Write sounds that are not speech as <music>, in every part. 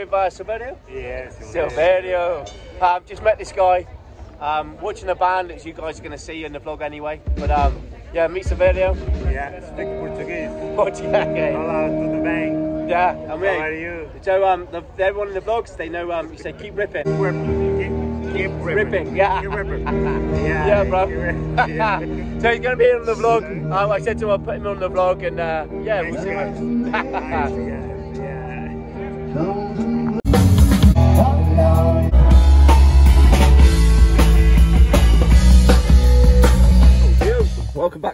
with uh, Silverio? Yes. Silverio. Um, just met this guy. Um, watching the band, as you guys are going to see in the vlog anyway. But um, yeah, meet Silverio. Yeah, speak Portuguese. <laughs> Portuguese. Olá, tudo bem? Yeah, I'm How are you? So um, the, everyone in the vlogs, they know um, you say keep ripping. Rip, keep, keep ripping. Ripping, yeah. Keep ripping. <laughs> Yeah, Yeah, bro. Yeah. <laughs> so he's going to be on the vlog. Um, I said to him I'll put him on the vlog and uh, yeah, we'll see guy. what... Nice guy. Yeah.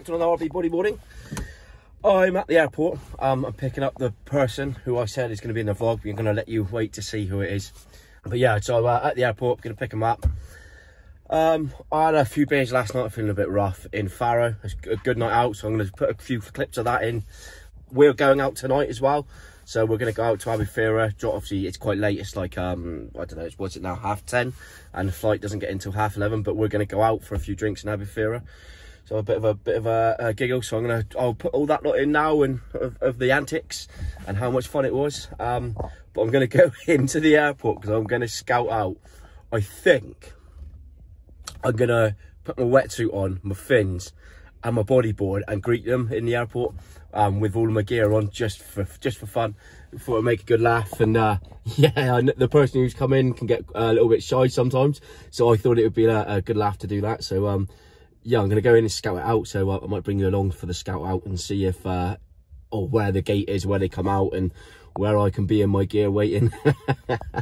To another RB bodyboarding. I'm at the airport. Um, I'm picking up the person who I said is going to be in the vlog. We're going to let you wait to see who it is. But yeah, so uh, at the airport, I'm going to pick him up. Um, I had a few beers last night, feeling a bit rough in Faro. It's a good night out, so I'm going to put a few clips of that in. We're going out tonight as well, so we're going to go out to Albufeira. Obviously, it's quite late. It's like um, I don't know, it's what's it now, half ten, and the flight doesn't get until half eleven. But we're going to go out for a few drinks in Albufeira. So a bit of a bit of a, a giggle. So I'm gonna I'll put all that lot in now and of, of the antics and how much fun it was. Um, but I'm gonna <laughs> go into the airport because I'm gonna scout out. I think I'm gonna put my wetsuit on, my fins, and my bodyboard and greet them in the airport um, with all of my gear on just for just for fun. It'd make a good laugh and uh, <laughs> yeah, the person who's come in can get a little bit shy sometimes, so I thought it would be a, a good laugh to do that. So um, yeah, I'm gonna go in and scout it out. So uh, I might bring you along for the scout out and see if uh, or where the gate is, where they come out, and where I can be in my gear waiting.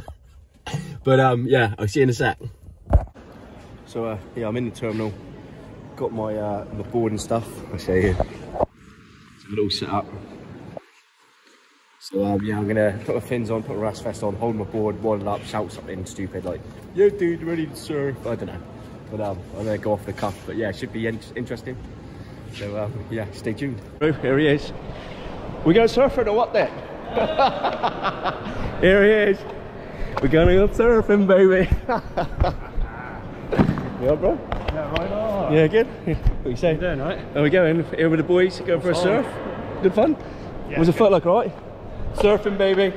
<laughs> but um, yeah, I'll see you in a sec. So uh, yeah, I'm in the terminal. Got my uh, my board and stuff. I say here. It's a little set up. So um, yeah, I'm gonna put my fins on, put my rash vest on, hold my board, waddle up, shout something stupid like, "Yo, dude, ready to surf?" I don't know, but um, I'm gonna go off the cuff. But yeah, it should be in interesting. So um, yeah, stay tuned. Oh, here he is. We going surfing or what then? <laughs> here he is. We're gonna go surfing, baby. <laughs> yeah, bro. Yeah, right on. Yeah, good. <laughs> What you say? You doing, right? Are we going here with the boys? Going for a Oh. surf? Good fun? Yeah, Was the good. foot like alright? Surfing, baby.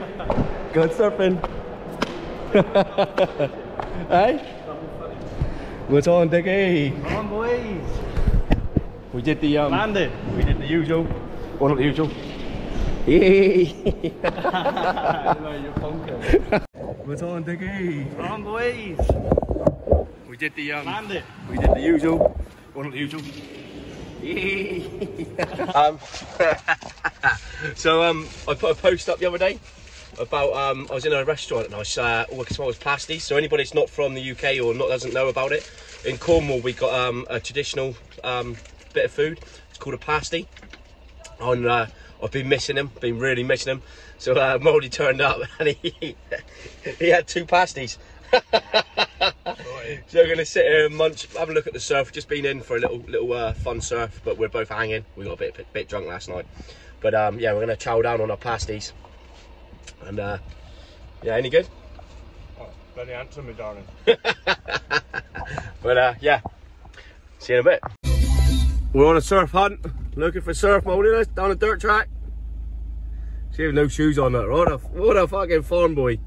Good surfing. hey? What's on, <laughs> Diggy? <laughs> Come on, boys. We did the um. Landed. We did the usual. Or not the usual. Yay! What's <laughs> on, Diggy? Come on, boys. We did the um. Landed. We did the usual. Or not the usual. um, so um, I put a post up the other day about um, I was in a restaurant and I was uh, all I could smell was pasties. So anybody that's not from the UK or not doesn't know about it, in Cornwall we got um, a traditional um, bit of food. It's called a pasty. And uh, I've been missing him, been really missing him. So uh, Moldy turned up <laughs> and he he had two pasties. <laughs> So we're gonna sit here and munch, have a look at the surf. Just been in for a little little uh, fun surf, but we're both hanging. We got a bit bit, bit drunk last night, but um, yeah, we're gonna chow down on our pasties. And uh, yeah, any good? Oh, answer me, darling. <laughs> But uh, yeah, see you in a bit. We're on a surf hunt, looking for surf moldiness down a dirt track. She with no shoes on that. What a what a fucking farm boy.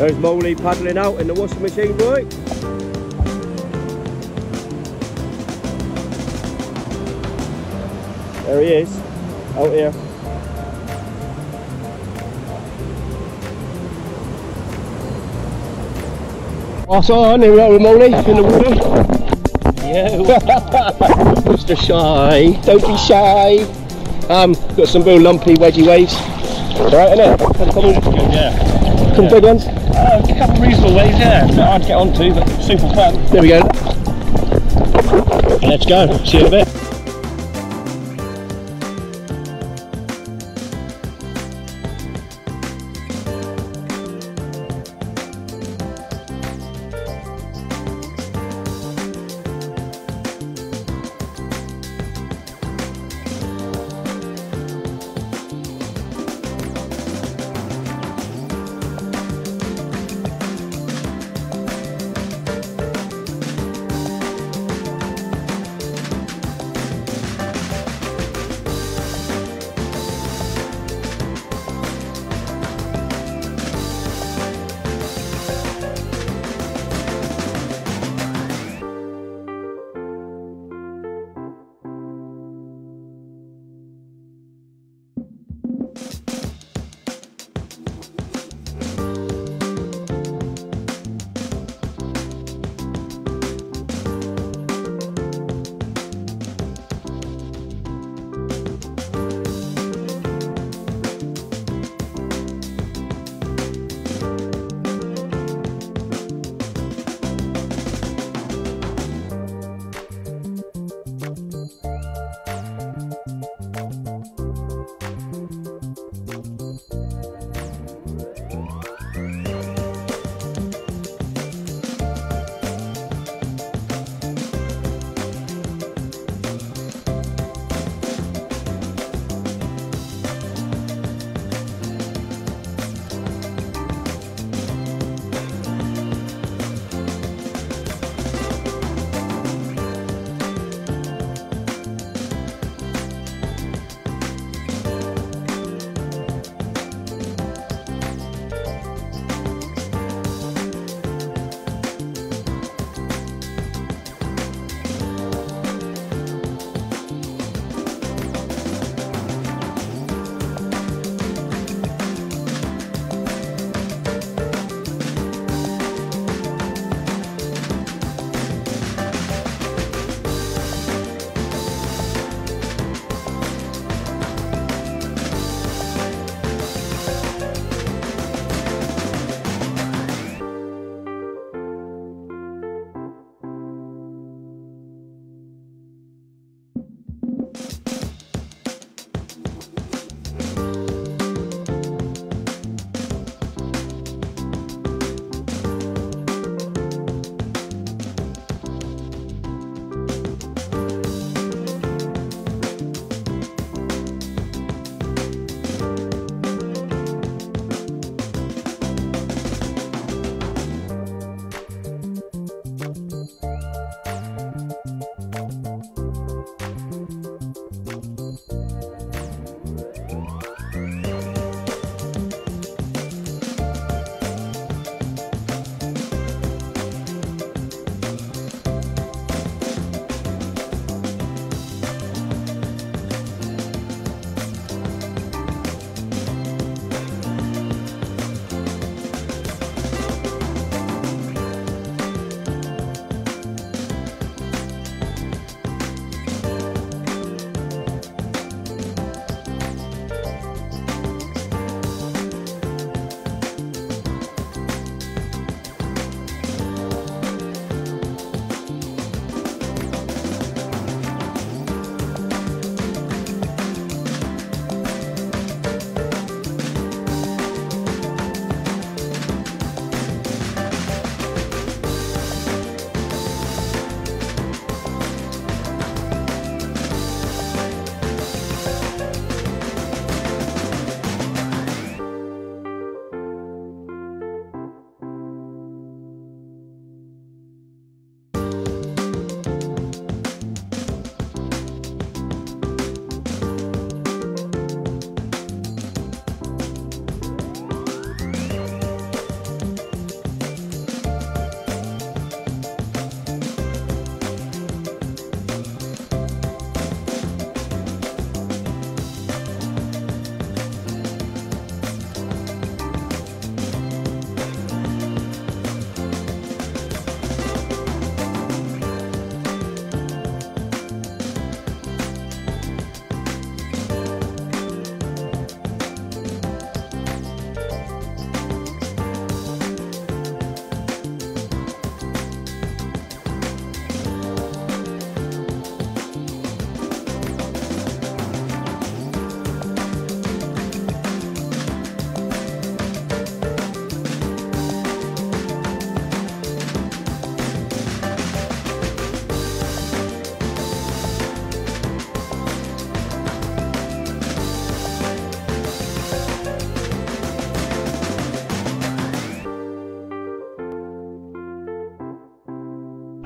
There's Molly paddling out in the washing machine, boy. There he is, out here. What's on? Here we are with Molly in the water. Yeah. <laughs> Mr. Shy, don't be shy. Um, got some real lumpy wedgy waves. Right, innit? Had a couple, Good, yeah. big ones. Uh, a couple of reasonable ways, yeah. Bit hard to get onto, but super fun. There we go. Let's go. See you in a bit.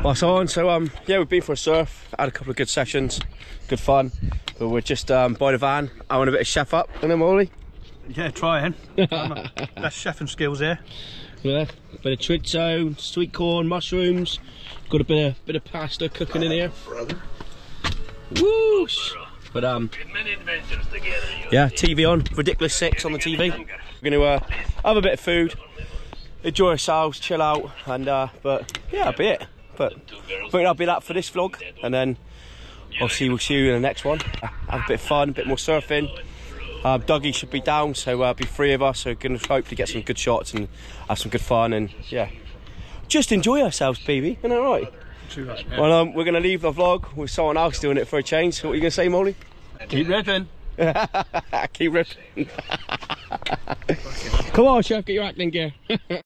Boss on. So um, yeah, we've been for a surf, had a couple of good sessions, good fun. But we're just um by the van. I want a bit of chef up, <laughs> and then Molly. Yeah, trying. Best chefing skills here. Yeah, bit of chorizo, sweet corn, mushrooms. Got a bit of bit of pasta cooking in here. Whoosh! But um, yeah, TV on, ridiculous six on the TV. We're gonna uh, have a bit of food, enjoy ourselves, chill out, and uh, but yeah, that'll be it. But I think that'll be that for this vlog, and then obviously we'll see you in the next one. Have a bit of fun, a bit more surfing. Um, Dougie should be down, so uh, be three of us. So we're going to get some good shots and have some good fun and yeah, just enjoy ourselves, baby. Isn't that right? True that. Well, um, we're going to leave the vlog with someone else doing it for a change. So what are you going to say, Molly? Keep ripping. <laughs> Keep ripping. Come on, chef, get your acting gear. <laughs>